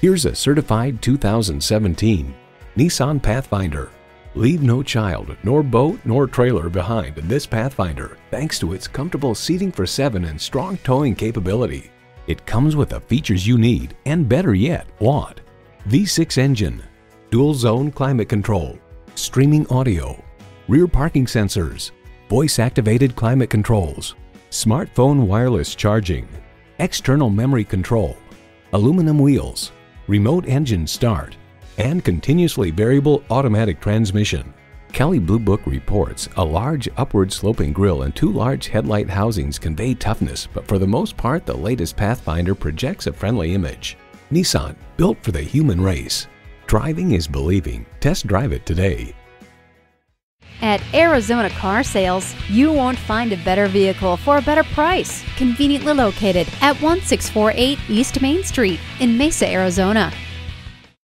Here's a certified 2017 Nissan Pathfinder. Leave no child, nor boat, nor trailer behind in this Pathfinder thanks to its comfortable seating for seven and strong towing capability. It comes with the features you need and better yet, want. V6 engine, dual zone climate control, streaming audio, rear parking sensors, voice activated climate controls, smartphone wireless charging, external memory control, aluminum wheels, remote engine start, and continuously variable automatic transmission. Kelley Blue Book reports a large upward sloping grille and two large headlight housings convey toughness, but for the most part, the latest Pathfinder projects a friendly image. Nissan, built for the human race. Driving is believing. Test drive it today. At Arizona Car Sales, you won't find a better vehicle for a better price. Conveniently located at 1648 East Main Street in Mesa, Arizona.